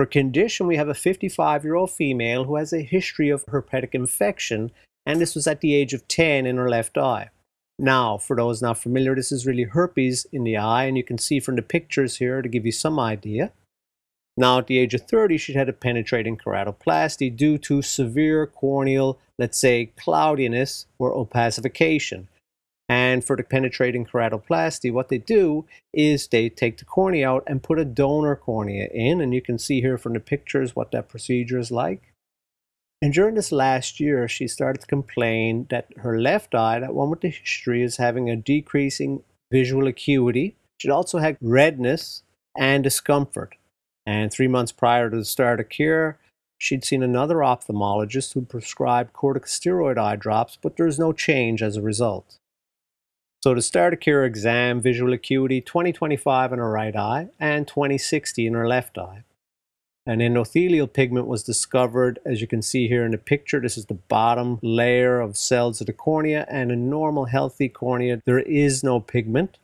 For condition, we have a 55 year old female who has a history of herpetic infection, and this was at the age of 10 in her left eye. Now, for those not familiar, this is really herpes in the eye, and you can see from the pictures here to give you some idea. Now, at the age of 30, she had a penetrating keratoplasty due to severe corneal, let's say, cloudiness or opacification. And for the penetrating keratoplasty, what they do is they take the cornea out and put a donor cornea in. And you can see here from the pictures what that procedure is like. And during this last year, she started to complain that her left eye, that one with the history, is having a decreasing visual acuity. She also had redness and discomfort. And three months prior to the start of cure, she'd seen another ophthalmologist who prescribed corticosteroid eye drops, but there was no change as a result. So to start a cure exam, visual acuity 2025 in her right eye and 2060 in her left eye. An endothelial pigment was discovered, as you can see here in the picture. This is the bottom layer of cells of the cornea, and in normal, healthy cornea, there is no pigment.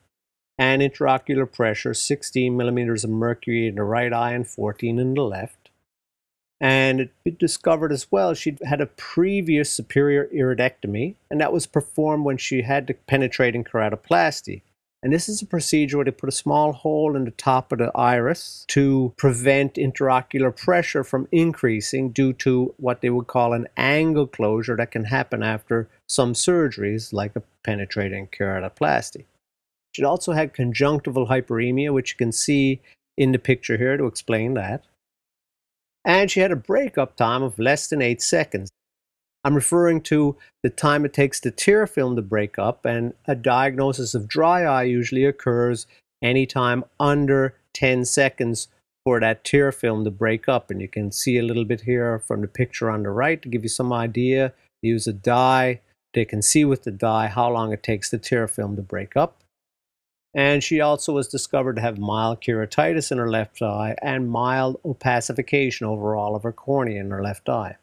And intraocular pressure, 16 millimeters of mercury in the right eye and 14 in the left. And it discovered as well she'd had a previous superior iridectomy, and that was performed when she had the penetrating keratoplasty. And this is a procedure where they put a small hole in the top of the iris to prevent intraocular pressure from increasing due to what they would call an angle closure that can happen after some surgeries, like a penetrating keratoplasty. She also had conjunctival hyperemia, which you can see in the picture here to explain that and she had a breakup time of less than 8 seconds. I'm referring to the time it takes the tear film to break up, and a diagnosis of dry eye usually occurs anytime under 10 seconds for that tear film to break up. And you can see a little bit here from the picture on the right to give you some idea. Use a dye. They can see with the dye how long it takes the tear film to break up. And she also was discovered to have mild keratitis in her left eye and mild opacification overall of her cornea in her left eye.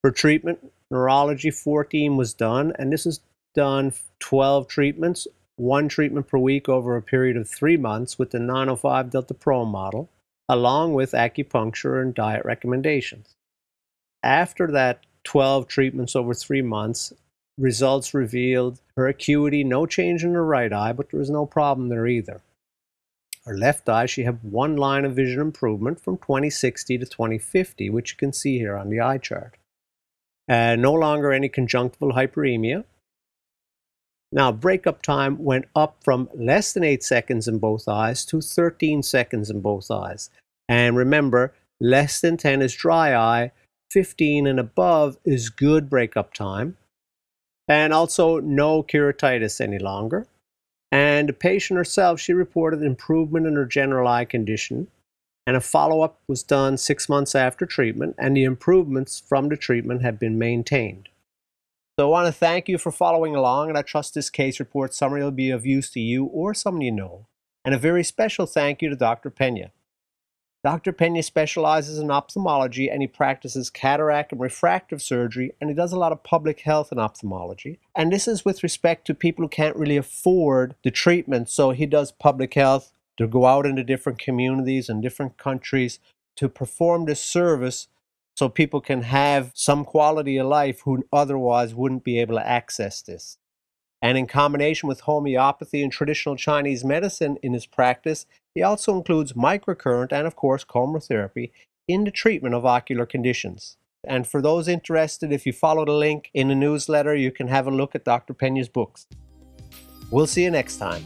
For treatment, neurology 14 was done, and this is done 12 treatments, one treatment per week over a period of three months with the 905 Delta Pro model, along with acupuncture and diet recommendations. After that 12 treatments over three months, Results revealed her acuity, no change in her right eye, but there was no problem there either. Her left eye, she had one line of vision improvement from 2060 to 2050, which you can see here on the eye chart. Uh, no longer any conjunctival hyperemia. Now, breakup time went up from less than 8 seconds in both eyes to 13 seconds in both eyes. And remember, less than 10 is dry eye, 15 and above is good breakup time and also no keratitis any longer. And the patient herself, she reported improvement in her general eye condition, and a follow up was done six months after treatment, and the improvements from the treatment have been maintained. So I want to thank you for following along, and I trust this case report summary will be of use to you or someone you know. And a very special thank you to Dr. Pena. Dr. Pena specializes in ophthalmology and he practices cataract and refractive surgery and he does a lot of public health in ophthalmology. And this is with respect to people who can't really afford the treatment. So he does public health to go out into different communities and different countries to perform this service so people can have some quality of life who otherwise wouldn't be able to access this. And in combination with homeopathy and traditional Chinese medicine in his practice, he also includes microcurrent and, of course, coMra therapy in the treatment of ocular conditions. And for those interested, if you follow the link in the newsletter, you can have a look at Dr. Pena's books. We'll see you next time.